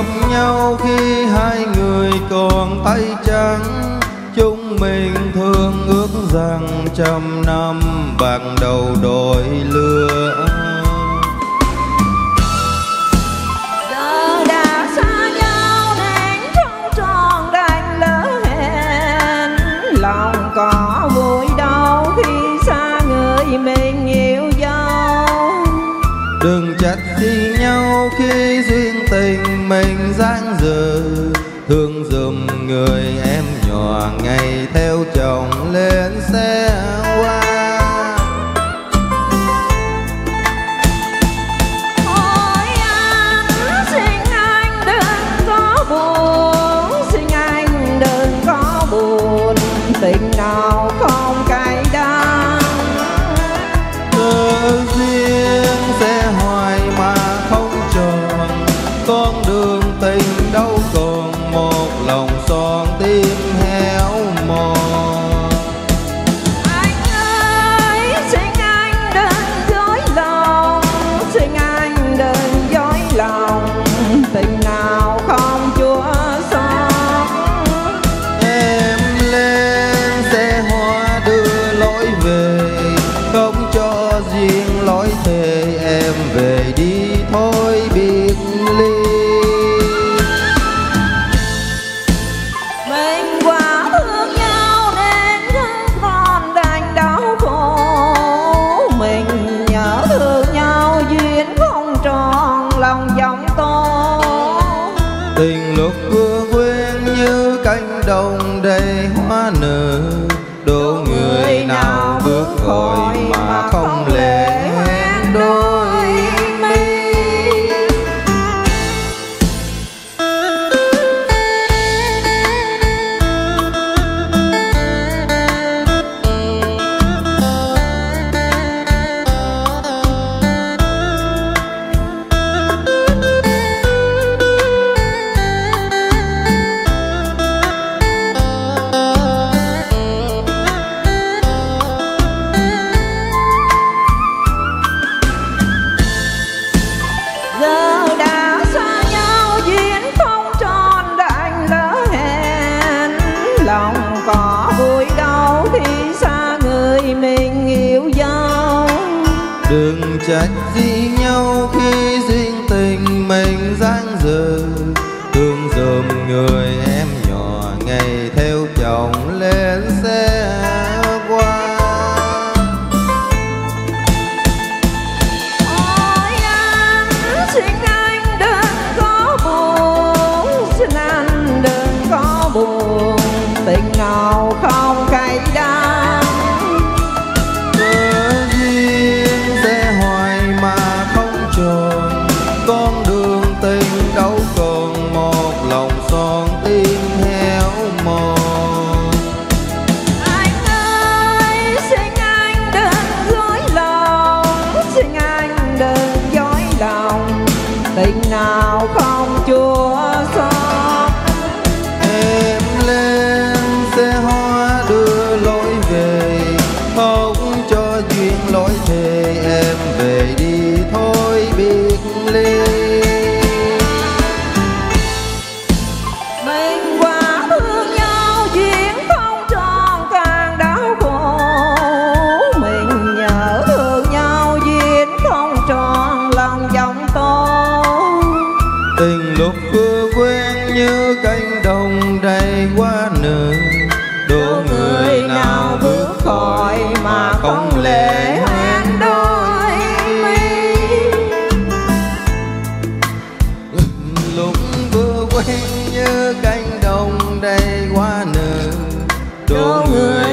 hợp nhau khi hai người còn tay trắng. Chúng mình thương ước rằng trăm năm bạc đầu đổi lửa. Có vui đau khi xa người mình chặt chi nhau khi duyên tình mình giang dở. Thương dùm người em nhỏ ngày theo chồng lên xe qua tình anh riêng lối thề em về đi thôi biệt ly. Mình quá thương nhau nên không còn đành đau khổ. Mình nhớ thương nhau duyên không tròn lòng giọng to tình lúc vừa quên như cánh đồng đầy hoa nở đố người nào bước gọi mà không lệ đừng trách gì nhau khi duyên tình mình giang dở. Thương dùm người em tình nào không chúa Vừa quen như cánh đồng đầy hoa nở. Đố người nào bước khỏi mà không lệ hoen đôi mi. Lúc vừa quen như cánh đồng đầy hoa nở. Đố người